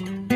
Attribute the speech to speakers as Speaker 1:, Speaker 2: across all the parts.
Speaker 1: Mm-hmm.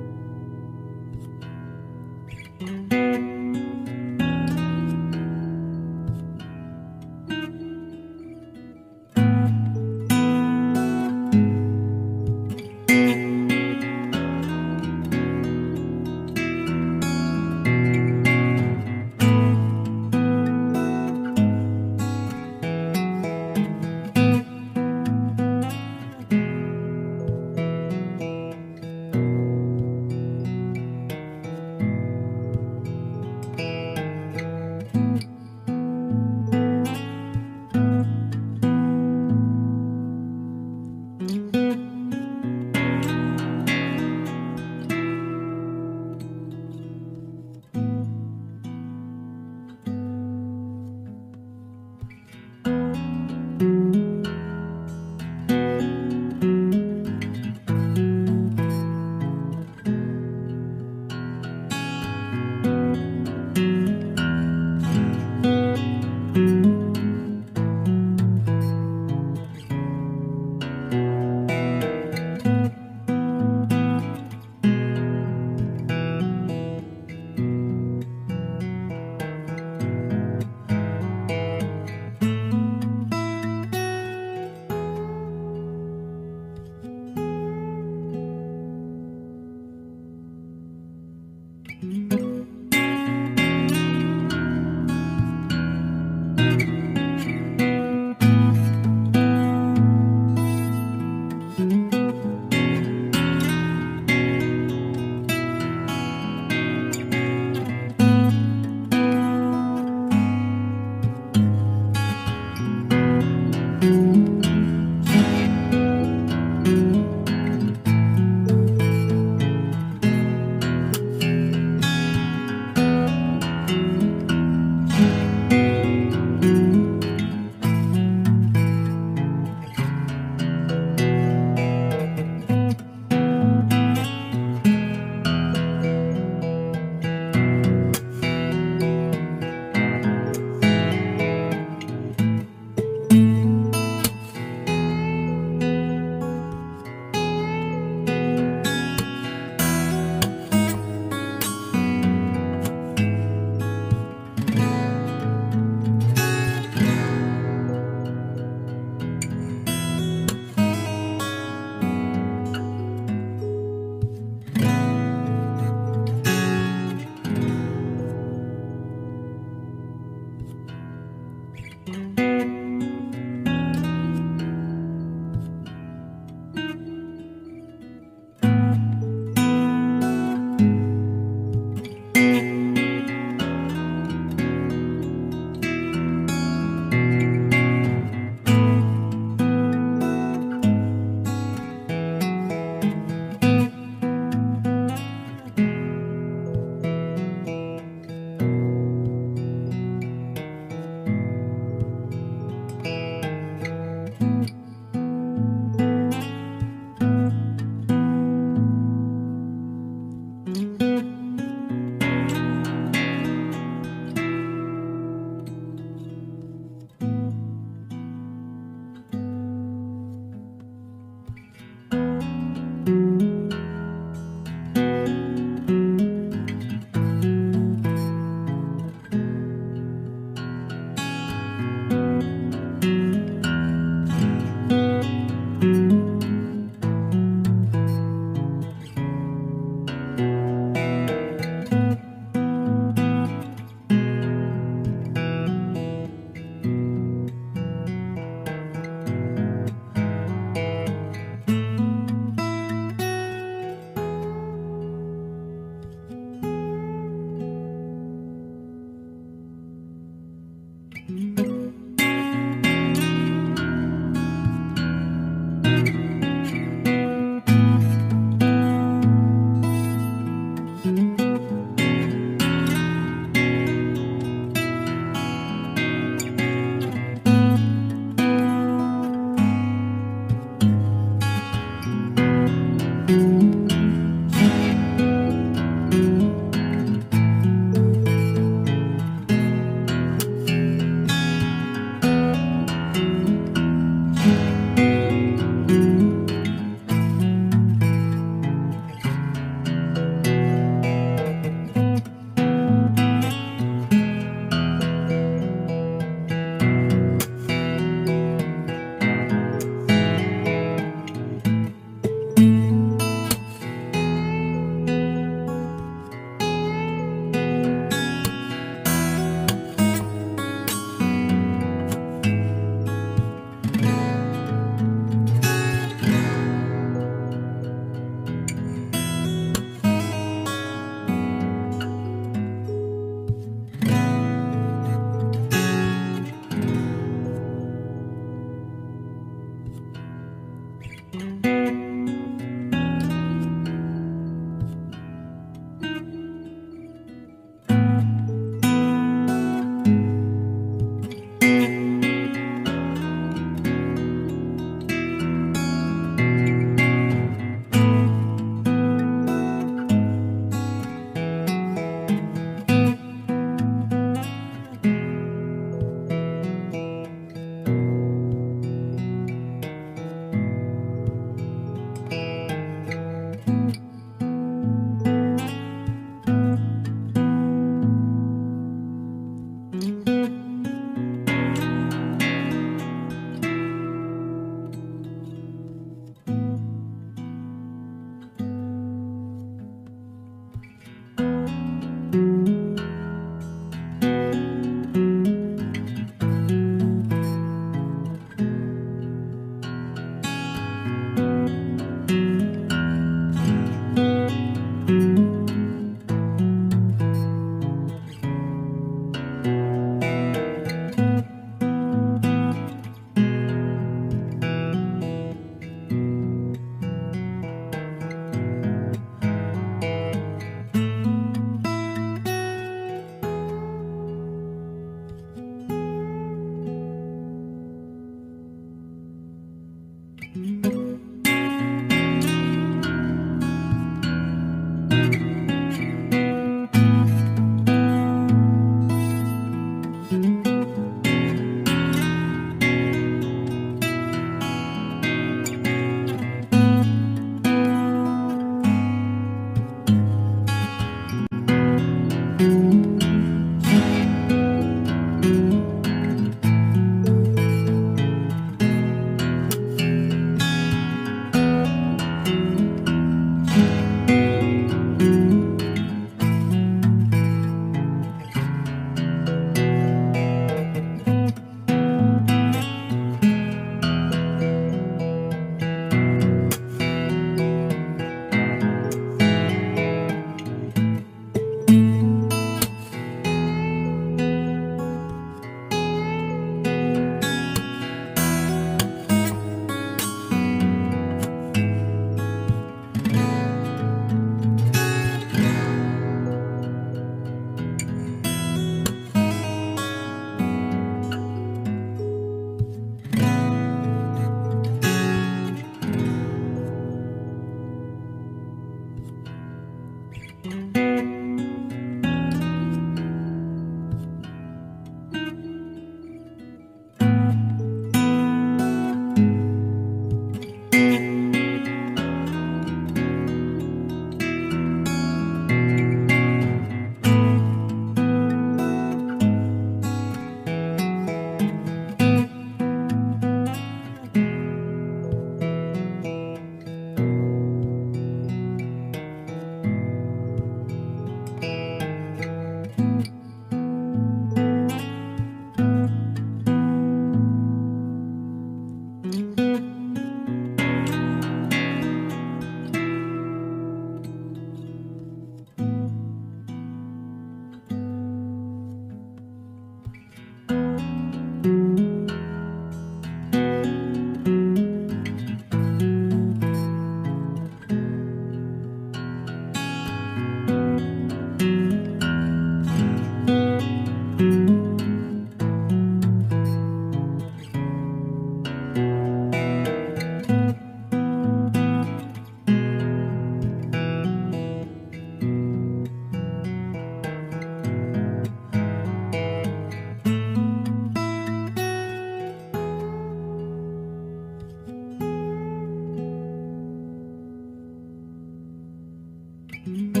Speaker 1: Bye. Mm-hmm.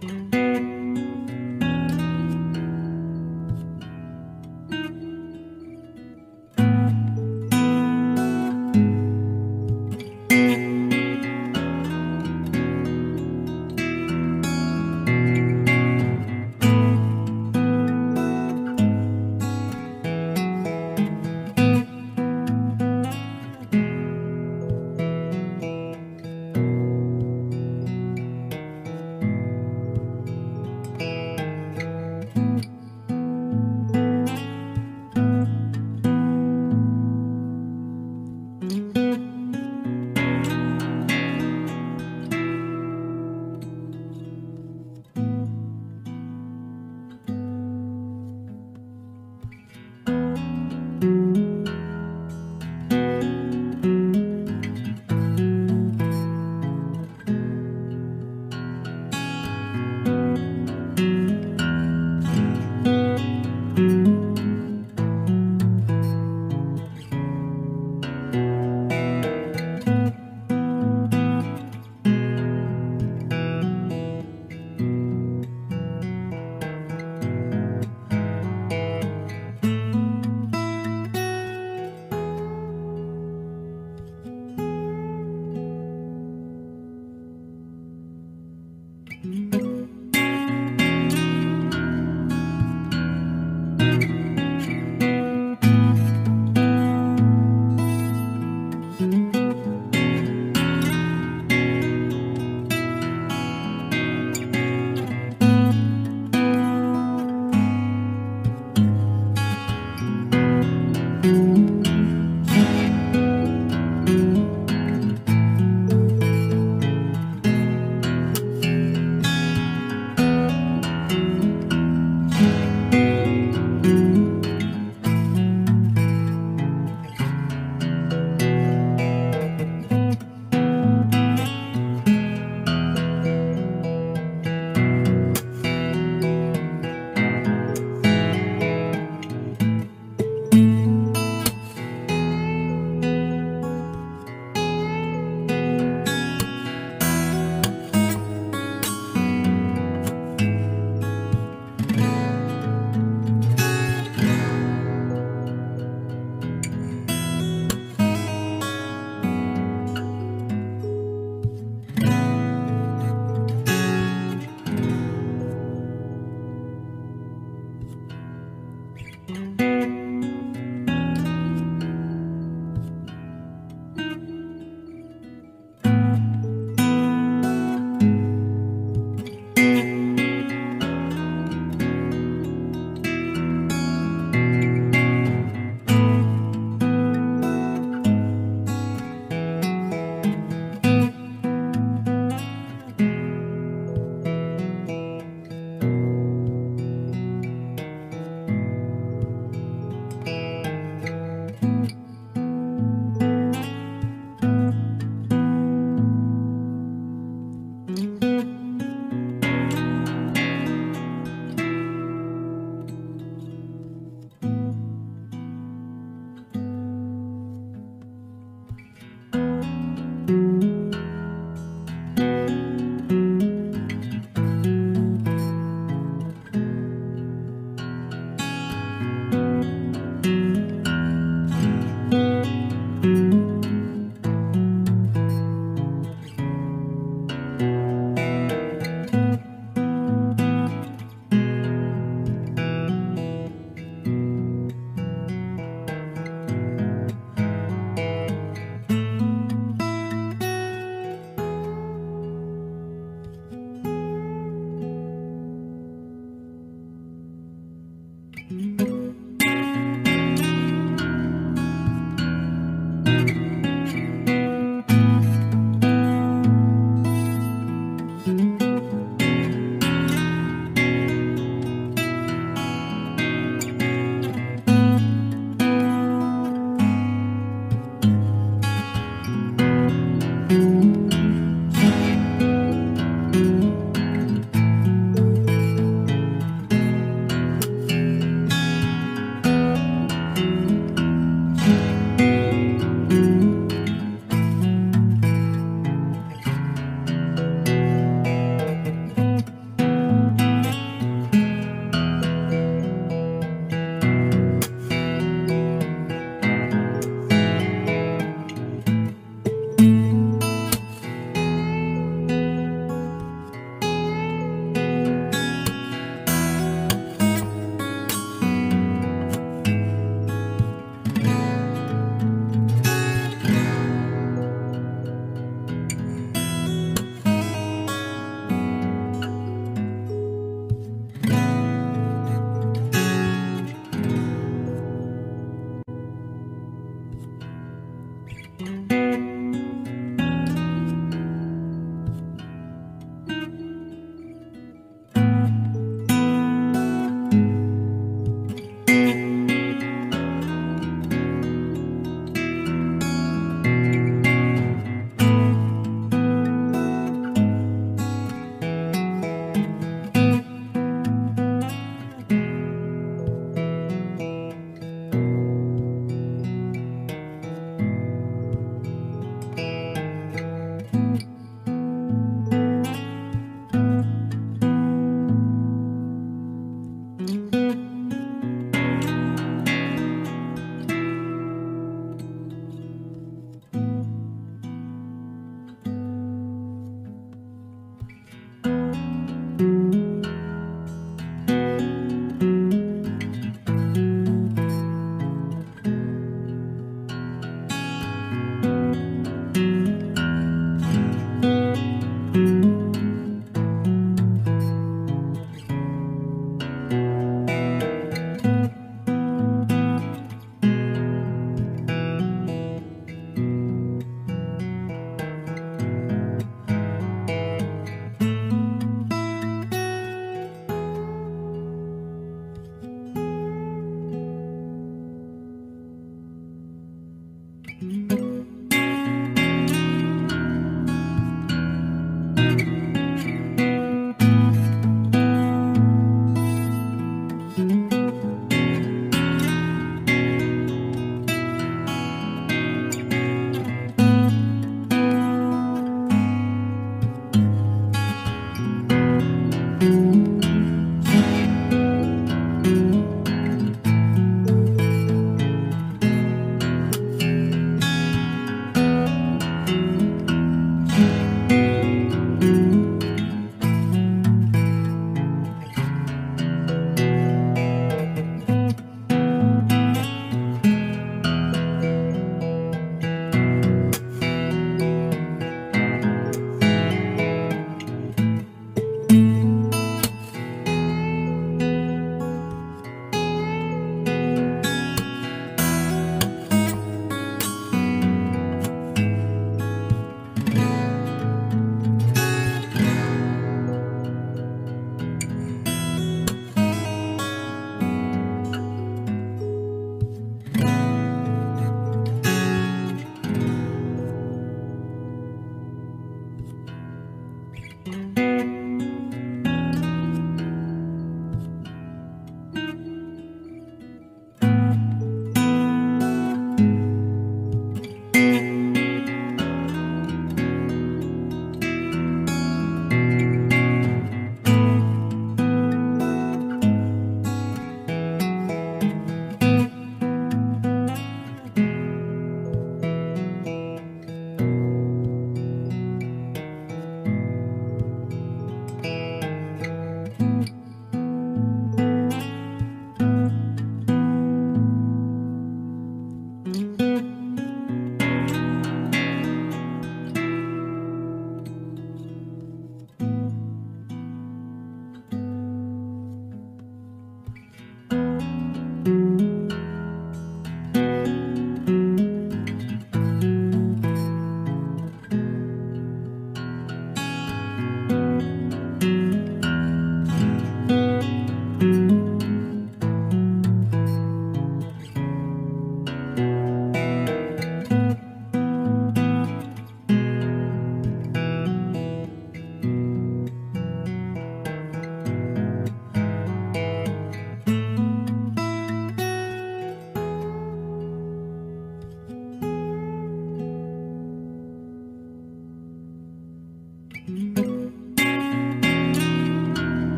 Speaker 1: Thank you.